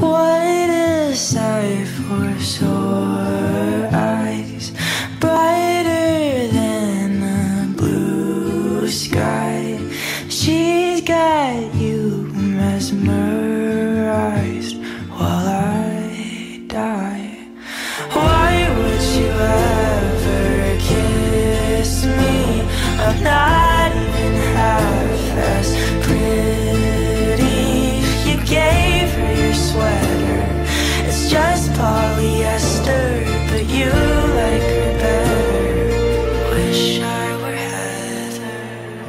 What a sight for sore eyes, brighter than the blue sky. She's got you mesmerized